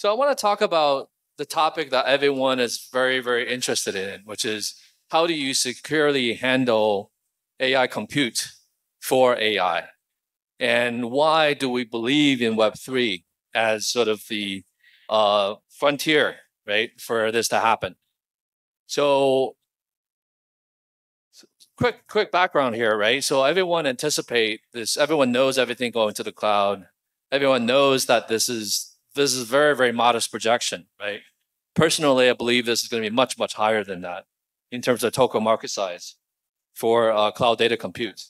So I want to talk about the topic that everyone is very, very interested in, which is how do you securely handle AI compute for AI? And why do we believe in Web3 as sort of the uh, frontier, right, for this to happen? So quick quick background here, right? So everyone anticipate this. Everyone knows everything going to the cloud. Everyone knows that this is this is very very modest projection, right? Personally, I believe this is going to be much much higher than that in terms of total market size for uh, cloud data compute.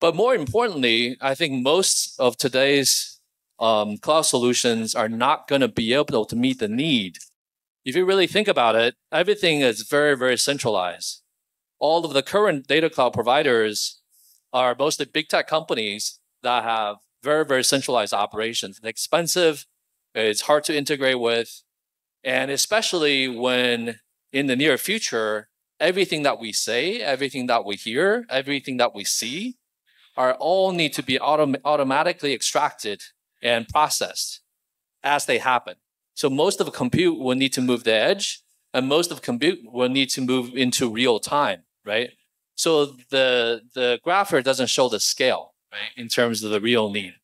But more importantly, I think most of today's um, cloud solutions are not going to be able to meet the need if you really think about it, everything is very, very centralized. All of the current data cloud providers are mostly big tech companies that have very, very centralized operations. It's expensive, it's hard to integrate with, and especially when in the near future, everything that we say, everything that we hear, everything that we see are all need to be autom- automatically extracted and processed as they happen. So most of the compute will need to move the edge, and most of compute will need to move into real time, right? So the the graph here doesn't show the scale, right, in terms of the real need.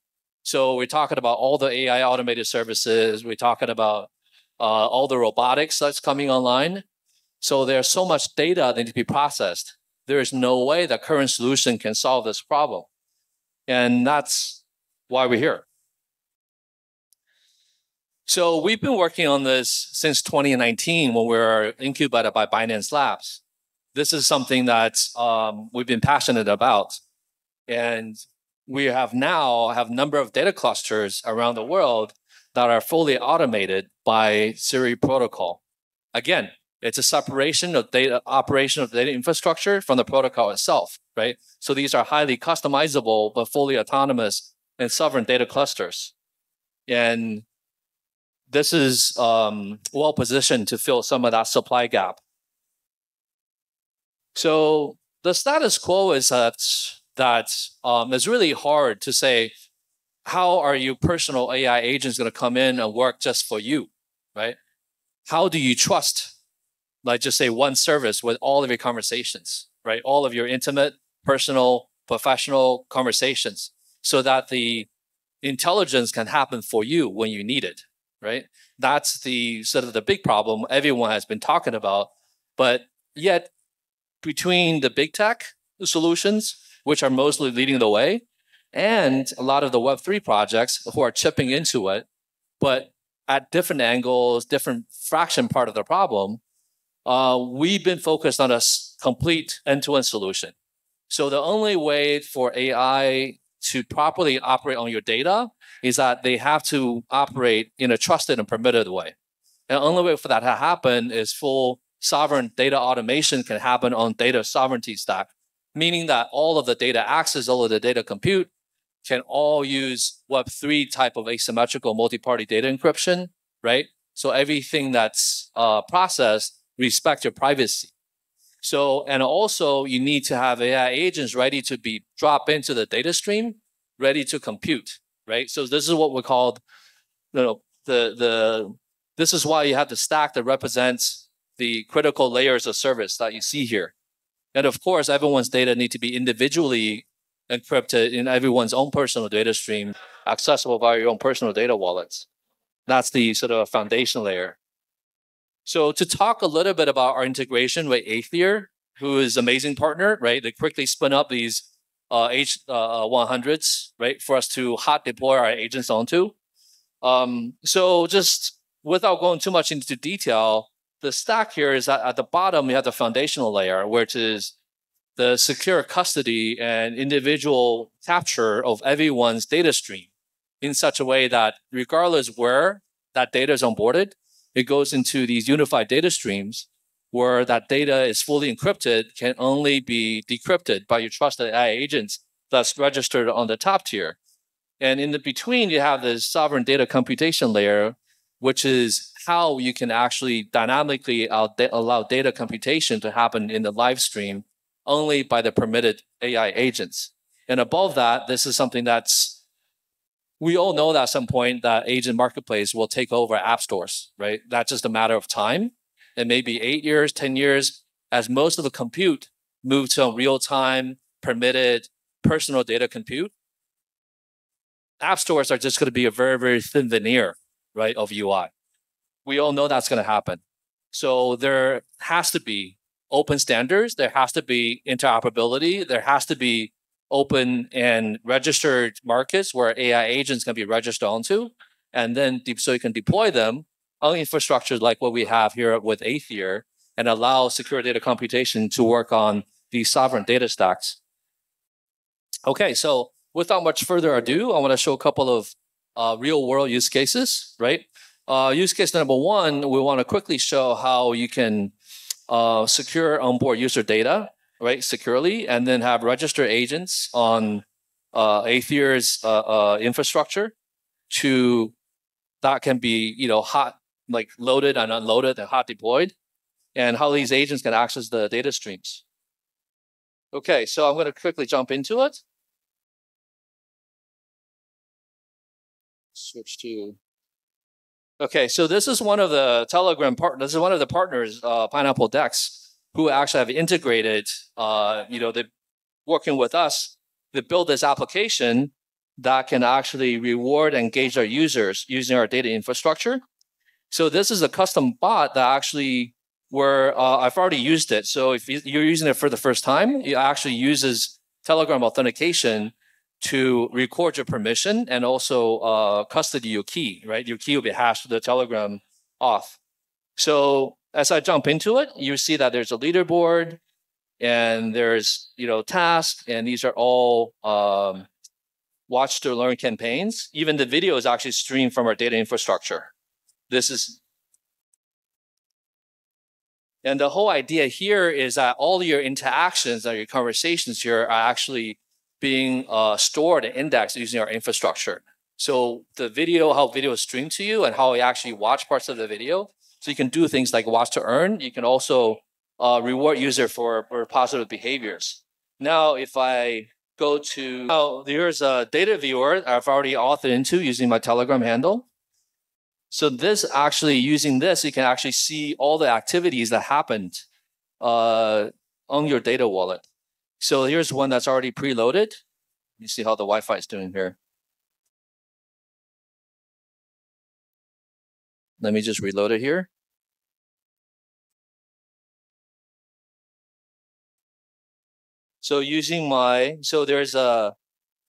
So we're talking about all the AI automated services. We're talking about uh, all the robotics that's coming online. So there's so much data that needs to be processed. There is no way the current solution can solve this problem, and that's why we're here. So we've been working on this since 2019 when we were incubated by Binance Labs. This is something that um, we've been passionate about. And we have now have a number of data clusters around the world that are fully automated by Cere protocol. Again, it's a separation of data operation of data infrastructure from the protocol itself, right? So these are highly customizable but fully autonomous and sovereign data clusters. And this is um, well positioned to fill some of that supply gap. So the status quo is that that um, it's really hard to say how are your personal AI agents going to come in and work just for you, right? How do you trust, like just say one service with all of your conversations, right? All of your intimate, personal, professional conversations, so that the intelligence can happen for you when you need it, right? That's the sort of the big problem everyone has been talking about. But yet, between the big tech solutions, which are mostly leading the way, and a lot of the Web3 projects who are chipping into it, but at different angles, different fraction part of the problem, uh, we've been focused on a complete end-to-end solution. So the only way for AI to properly operate on your data is that they have to operate in a trusted and permitted way. And the only way for that to happen is full sovereign data automation can happen on data sovereignty stack, meaning that all of the data access, all of the data compute can all use Web3 type of asymmetrical multi-party data encryption, right? So everything that's uh, processed respect your privacy. So, and also you need to have AI agents ready to be dropped into the data stream, ready to compute right? So this is what we call, you know, the the this is why you have the stack that represents the critical layers of service that you see here. And of course, everyone's data need to be individually encrypted in everyone's own personal data stream, accessible via your own personal data wallets. That's the sort of foundation layer. So to talk a little bit about our integration with Aethir, who is amazing partner, right? They quickly spin up these uh, H100s, uh, right, for us to hot deploy our agents onto. Um, so just without going too much into detail, the stack here is at, at the bottom, we have the foundational layer, which is the secure custody and individual capture of everyone's data stream in such a way that regardless where that data is onboarded, it goes into these unified data streams where that data is fully encrypted can only be decrypted by your trusted AI agents that's registered on the top tier. And in the between, you have the sovereign data computation layer, which is how you can actually dynamically allow data computation to happen in the live stream only by the permitted AI agents. And above that, this is something that's we all know that at some point that agent marketplace will take over app stores, right? That's just a matter of time. And maybe eight years, 10 years, as most of the compute moves to real time, permitted, personal data compute. App stores are just going to be a very, very thin veneer, right, of UI. We all know that's going to happen. So there has to be open standards, there has to be interoperability, there has to be open and registered markets where AI agents can be registered onto, and then so you can deploy them on infrastructure like what we have here with Aethir and allow secure data computation to work on these sovereign data stacks. Okay, so without much further ado, I want to show a couple of uh, real world use cases, right? Uh, use case number one, we want to quickly show how you can uh, secure onboard user data right, securely, and then have register agents on uh, Aethir's uh, uh, infrastructure to that can be you know hot like loaded and unloaded and hot deployed, and how these agents can access the data streams. Okay, so I'm going to quickly jump into it. Switch to. Okay, so this is one of the Telegram partners. This is one of the partners, uh, Pineapple Dex who actually have integrated, uh, you know, they're working with us to build this application that can actually reward and engage our users using our data infrastructure. So this is a custom bot that actually where uh, I've already used it. So if you're using it for the first time, it actually uses Telegram authentication to record your permission and also uh, custody your key, right? Your key will be hashed to the Telegram auth. So as I jump into it, you see that there's a leaderboard and there's, you know, tasks, and these are all um, watch to learn campaigns. Even the video is actually streamed from our data infrastructure. This is and the whole idea here is that all your interactions and your conversations here are actually being uh, stored and indexed using our infrastructure. So the video, how video is streamed to you and how you actually watch parts of the video so you can do things like watch to earn. You can also uh, reward user for, for positive behaviors. Now, if I go to, now there's a data viewer I've already authored into using my Telegram handle. So this actually, using this, you can actually see all the activities that happened uh, on your data wallet. So here's one that's already preloaded. You see how the Wi-Fi is doing here. Let me just reload it here. So using my, so there's a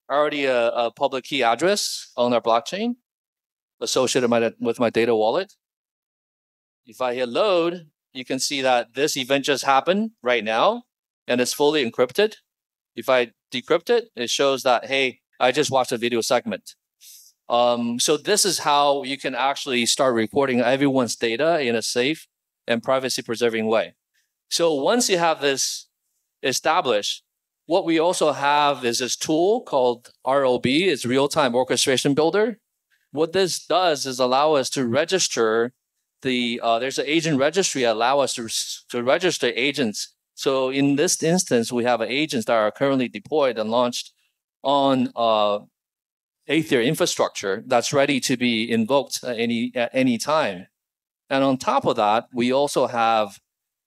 already a, a public key address on our blockchain associated my, with my data wallet. If I hit load, you can see that this event just happened right now and it's fully encrypted. If I decrypt it, it shows that, hey, I just watched a video segment. Um, so this is how you can actually start recording everyone's data in a safe and privacy preserving way. So once you have this established, what we also have is this tool called ROB, it's real-time orchestration builder. What this does is allow us to register the, uh, there's an agent registry allow us to, to register agents. So in this instance, we have agents that are currently deployed and launched on uh, Aethir infrastructure that's ready to be invoked at any at any time. And on top of that, we also have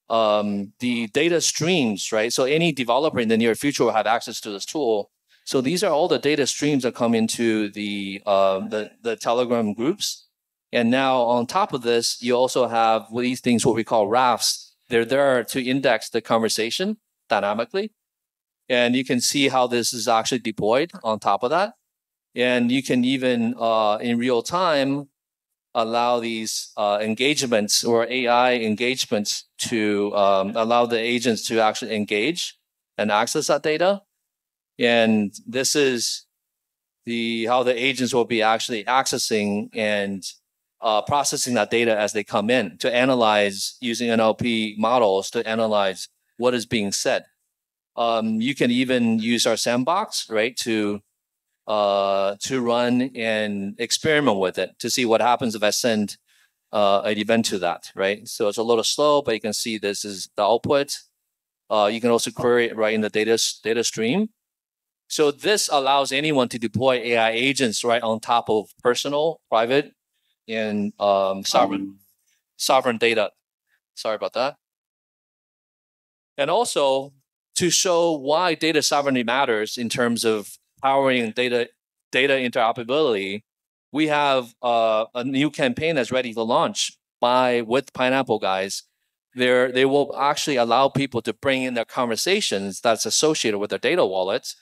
um, the data streams, right? So any developer in the near future will have access to this tool. So these are all the data streams that come into the uh, the, the Telegram groups. And now on top of this, you also have these things what we call rafts. They're there to index the conversation dynamically. And you can see how this is actually deployed on top of that. And you can even, uh, in real time, allow these uh, engagements or AI engagements to um, allow the agents to actually engage and access that data. And this is the how the agents will be actually accessing and uh, processing that data as they come in to analyze using NLP models to analyze what is being said. Um, you can even use our sandbox, right, to uh, to run and experiment with it to see what happens if I send uh, an event to that, right? So it's a little slow, but you can see this is the output. Uh, you can also query it right in the data data stream. So this allows anyone to deploy AI agents right on top of personal, private, and um, sovereign sovereign data. Sorry about that. And also to show why data sovereignty matters in terms of powering data data interoperability, we have uh, a new campaign that's ready to launch by with Pineapple guys. There, they will actually allow people to bring in their conversations that's associated with their data wallets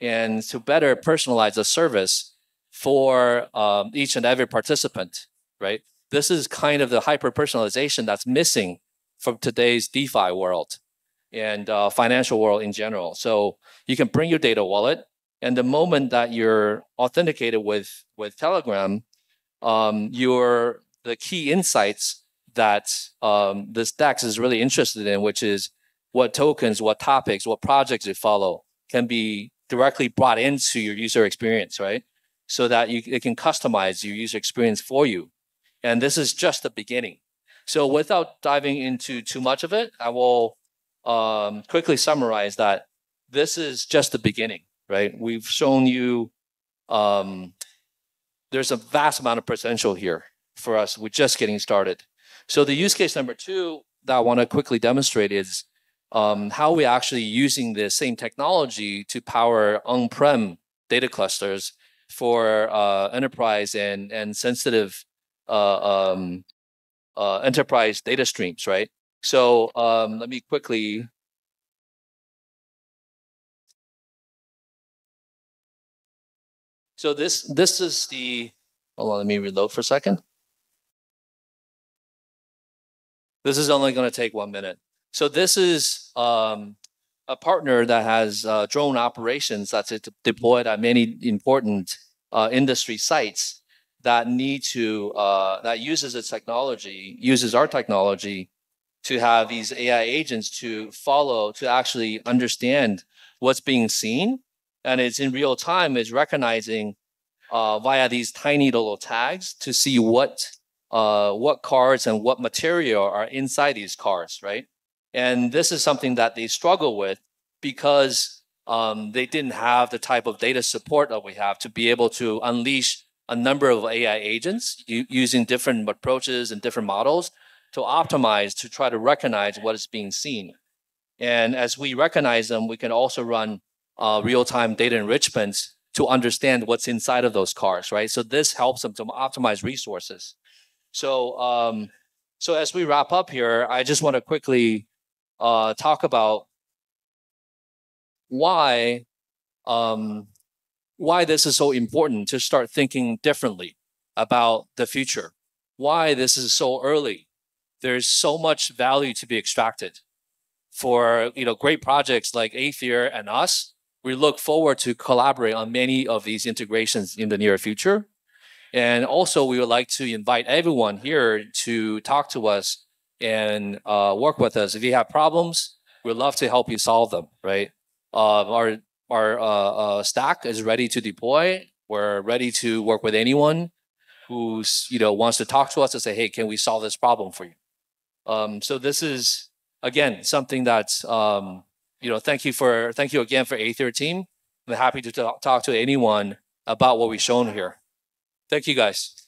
and to better personalize the service for um, each and every participant, right? This is kind of the hyper personalization that's missing from today's DeFi world and uh, financial world in general. So you can bring your data wallet, and the moment that you're authenticated with with Telegram, um, your the key insights that um, this DEX is really interested in, which is what tokens, what topics, what projects you follow, can be directly brought into your user experience, right? So that you it can customize your user experience for you. And this is just the beginning. So without diving into too much of it, I will um, quickly summarize that this is just the beginning, right? We've shown you um, there's a vast amount of potential here for us. We're just getting started. So the use case number two that I want to quickly demonstrate is um, how we're actually using the same technology to power on-prem data clusters for uh, enterprise and and sensitive uh, um, uh, enterprise data streams, right? So um, let me quickly. So this this is the. Hold on, let me reload for a second. This is only going to take one minute. So this is um, a partner that has uh, drone operations that's deployed at many important uh, industry sites that need to uh, that uses its technology, uses our technology to have these AI agents to follow, to actually understand what's being seen, and it's in real time. Is recognizing uh, via these tiny little tags to see what uh, what cards and what material are inside these cards, right? And this is something that they struggle with because um, they didn't have the type of data support that we have to be able to unleash a number of AI agents using different approaches and different models to optimize to try to recognize what is being seen. And as we recognize them, we can also run uh, real-time data enrichments to understand what's inside of those cars, right? So this helps them to optimize resources. So, um, so as we wrap up here, I just want to quickly uh, talk about why um, why this is so important to start thinking differently about the future. Why this is so early. There's so much value to be extracted for you know great projects like Aethir and us. We look forward to collaborate on many of these integrations in the near future. And also, we would like to invite everyone here to talk to us and uh, work with us. If you have problems, we'd love to help you solve them. Right? Uh, our our uh, uh, stack is ready to deploy. We're ready to work with anyone who's you know wants to talk to us and say, "Hey, can we solve this problem for you?" Um, so this is again something that's um, you know thank you for thank you again for Aethir team. I'm happy to talk, talk to anyone about what we've shown here. Thank you guys.